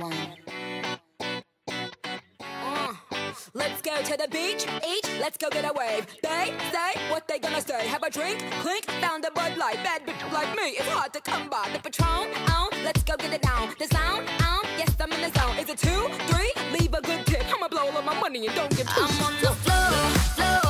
Uh, let's go to the beach, eat, let's go get a wave. They say what they gonna say. Have a drink, clink, found a Bud Light. Bad bitch like me, it's hard to come by. The Patron, on, let's go get it down. The sound, on, yes, I'm in the zone. Is it two, three? Leave a good tip. I'ma blow all of my money and don't get too. I'm on the floor, floor.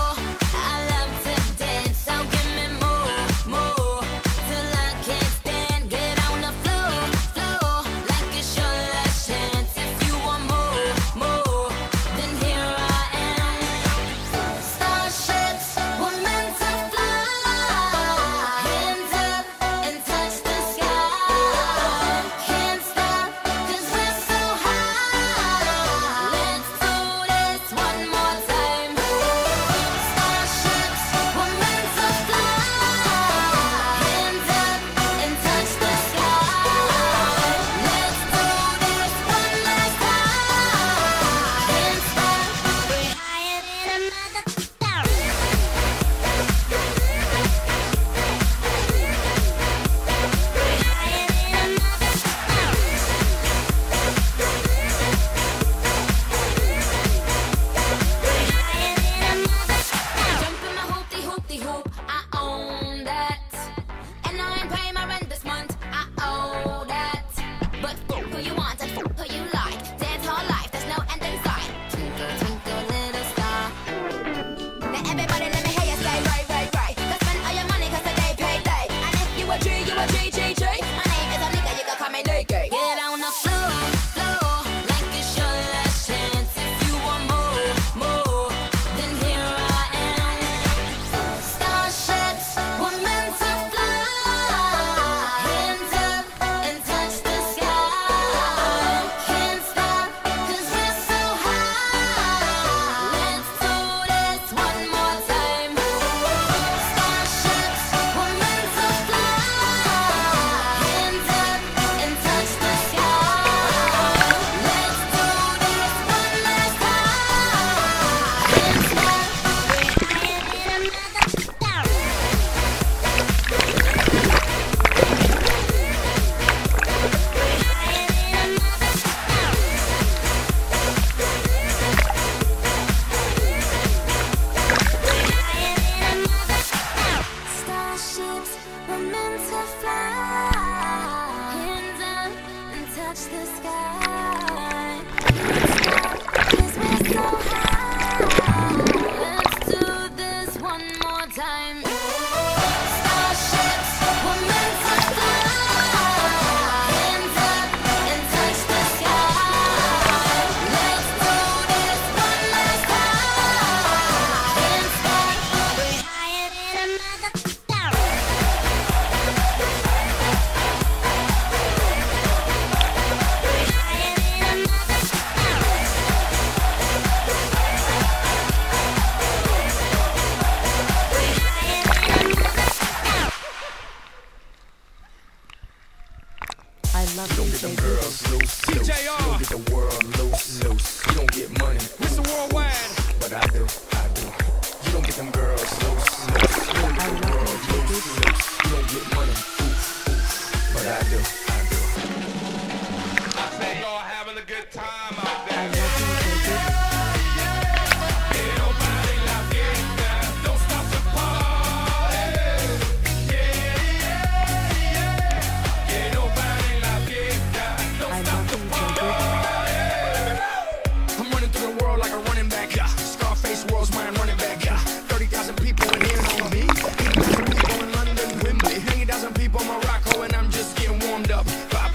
it up, pop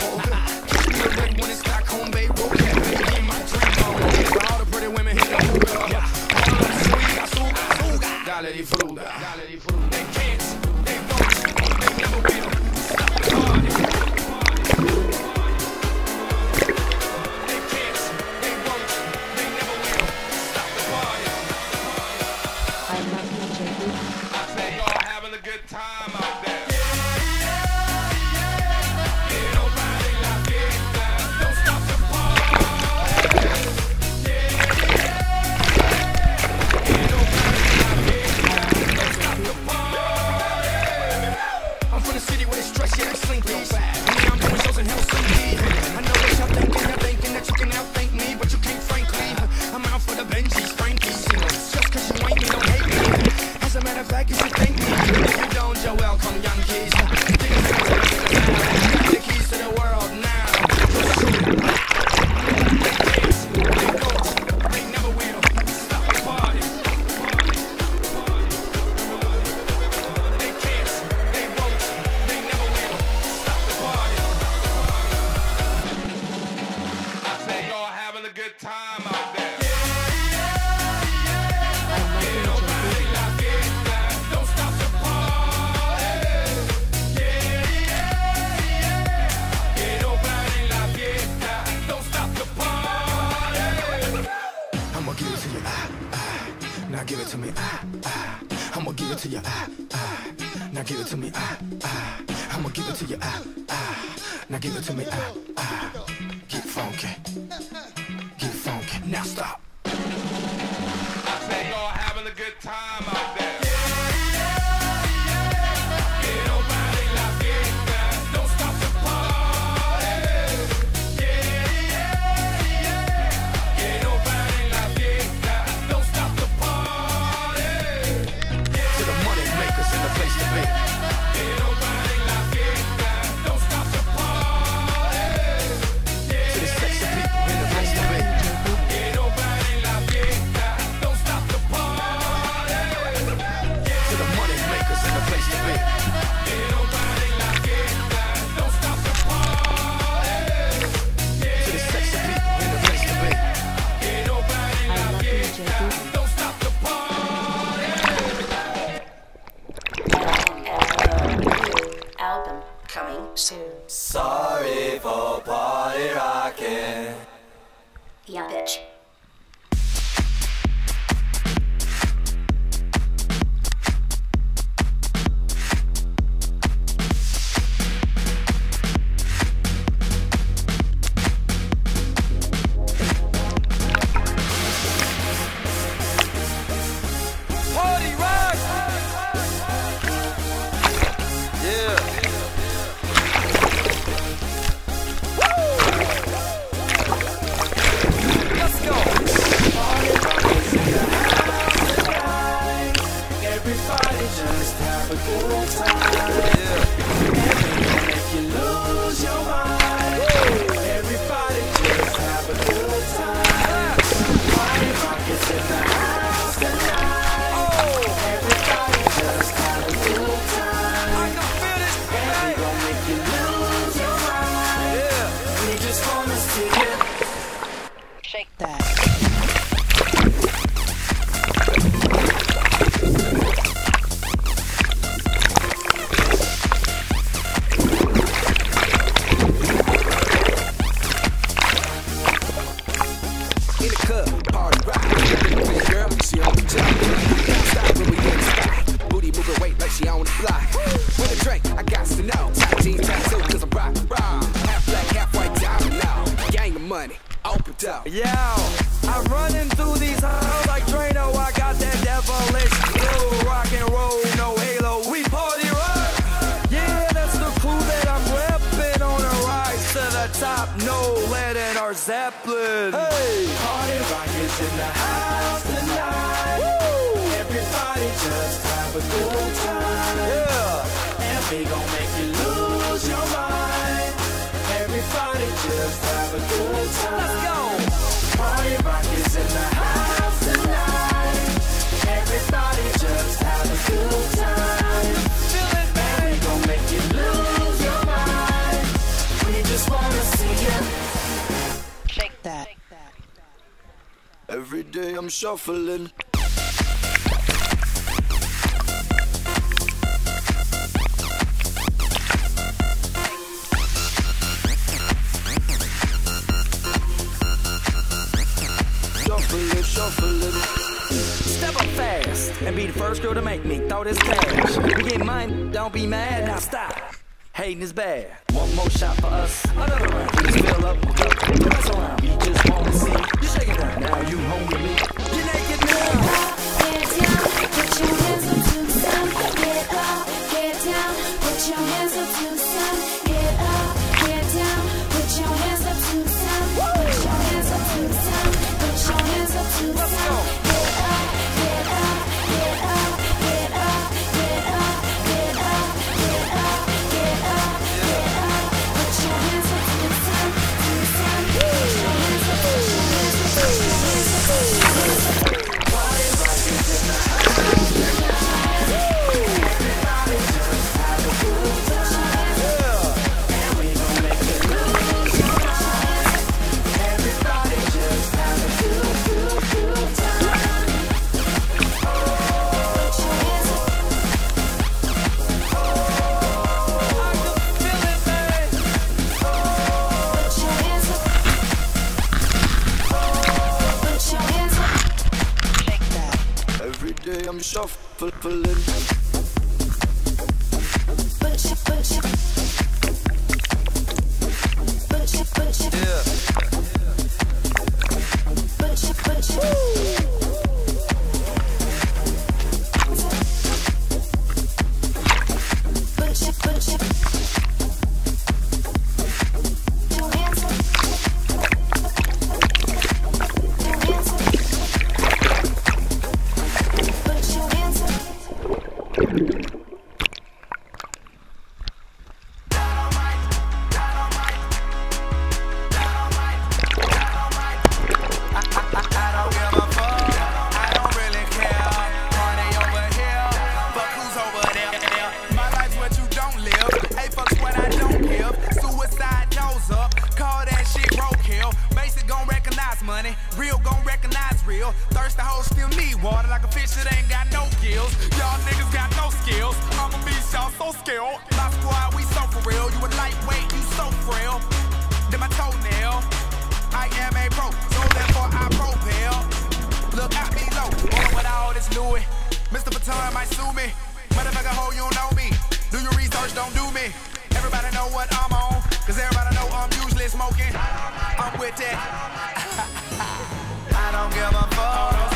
when it's Stockholm, babe, roll that bitch my dream. All the pretty women hit the hookah. Dale di fruta. Dale di fruta. Now stop. I say y'all having a good time out there. Yeah, I'm running through these halls like Drano. I got that devilish flow, rock and roll, no halo. We party rock. Yeah, that's the crew that I'm repping on a rise to the top. No lead in our Zeppelin. Hey, Party rock is in the house tonight. Everybody just have a good time. yeah. And we gon' make you lose Everybody just have a good time. Let's go. Party rock is in the house tonight. Everybody just have a good time. Feel it, And we gon' make you lose your mind. We just wanna see you. Shake that. Every day I'm. Shuffling, first girl to make me throw this cash. We get mine, don't be mad, now stop. Hating is bad. One more shot for us, another round. Please fill up, up, press around. We just wanna see you shake it down. Now you home with me. Motherfucker, hoe, you know me. Do your research, don't do me. Everybody know what I'm on, cause everybody know I'm usually smoking. I'm with that. I don't give a fuck.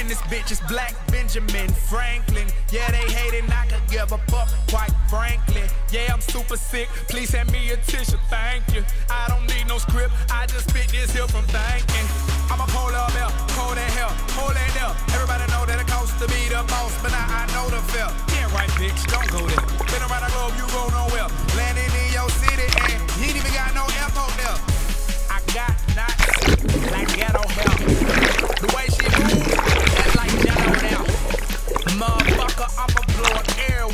In this bitch, is Black Benjamin Franklin. Yeah, they hating, I could give a fuck, quite frankly. Yeah, I'm super sick. Please hand me a tissue, thank you. I don't need no script, I just spit this here from thinking. I'm a polar bear, cold as hell, hold it there. Everybody know that it costs to be the boss, but now I know the feel. Yeah, right, bitch, don't go there. Been around the globe, you go nowhere. Landing in your city, and you ain't even got no airport there. I got knots like ghetto hell. The way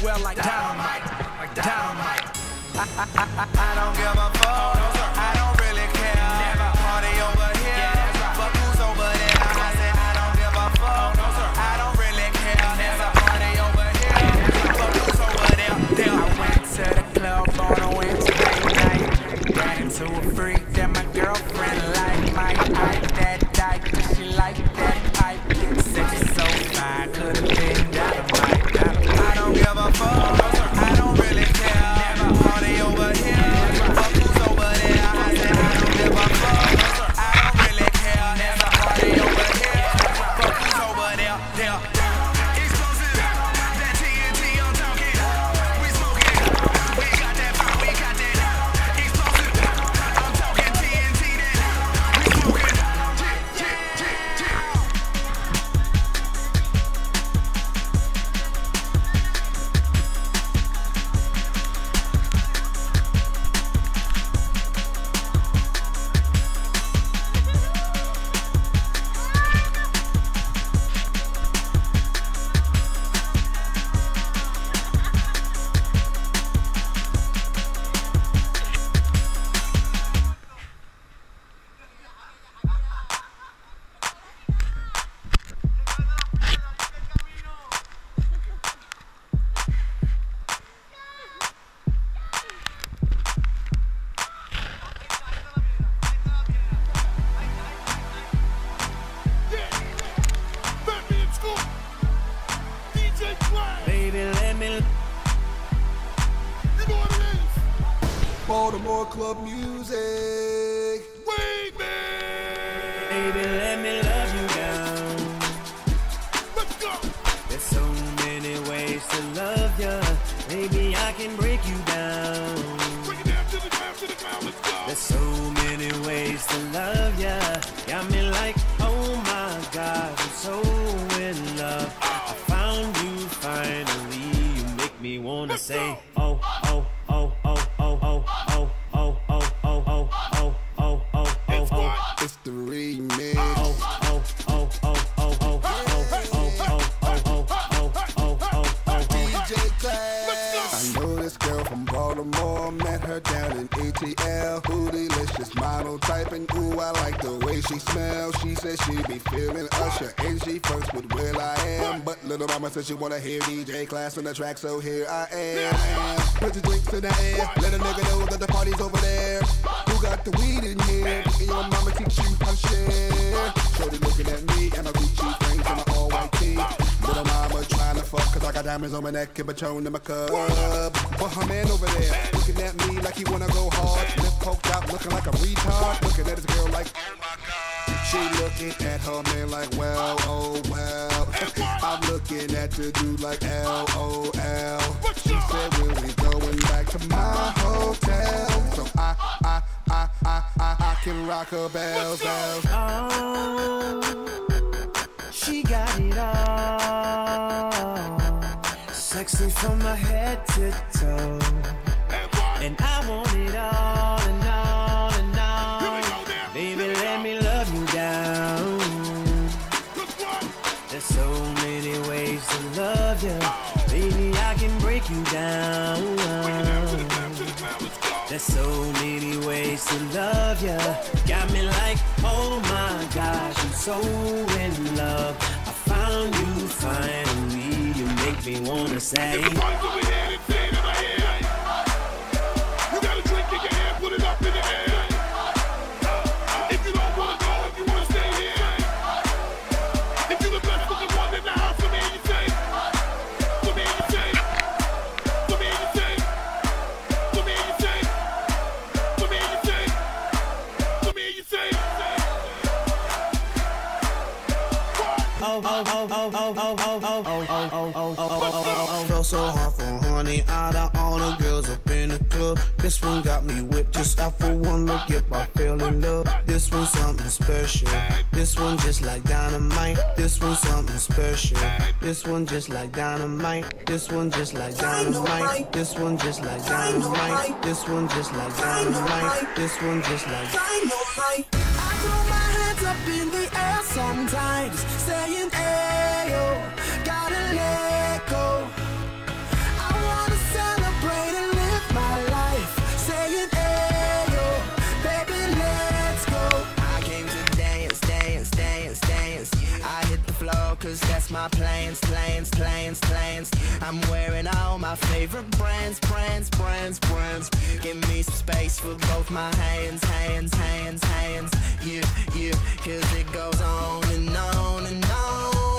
like dynamite, like dynamite. I, I, I, don't give a fuck. I don't really care. Never party over here. Who's over there. I said I don't give a fuck. I don't really care. A party over here. Who's over there. I went to the club on a Wednesday night. Ran into a freak that my girlfriend liked. My that dyke. She liked that pipe. Sexy so oh fine. Could've been far. Baby, let me love you down. Let's go. There's so many ways to love ya. Maybe I can break you down. There's so many ways to love ya. Got me like, oh my God, I'm so in love. I found you finally. You make me wanna say, oh, Baltimore. Met her down in ATL. Bootylicious model typing. Ooh, I like the way she smells. She said she be feeling Usher. And she first with Will I Am. But little mama said she wanna hear DJ Class on the track. So here I am. Put the drinks in the air. Let a nigga know that the party's over there. Who got the weed in here? And your mama teach you how to share. Shorty looking at me and my Gucci I got diamonds on my neck and Patron in my cup. But her man over there looking at me like he wanna go hard. Lip poked out looking like a retard. Looking at his girl like, oh my god. she looking at her man like, well, oh well. I'm looking at the dude like, LOL. She said, when we going back to my hotel? So I, I, I, I, I, I can rock her bells, bells. Oh, she got it all. Sexy from my head to toe. And I want it all and all and all. Baby, let me love you down. There's so many ways to love you. Baby, I can break you down. There's so many ways to love ya. Got me like, oh my gosh, I'm so in love. I found you finally. Make me wanna say. Felt so hard for honey out of all the girls up in the club. This one got me whipped just out for one look. Yep, I fell in love. This one's something special. This one just like dynamite. This one's something special. This one just like dynamite. This one just like dynamite. This one just like dynamite. This one just like dynamite. This one just like dynamite. Sometimes, saying, That's my plans, plans, plans, plans. I'm wearing all my favorite brands, brands, brands, brands. Give me some space for both my hands, hands, hands, hands. You, yeah, cause it goes on and on and on.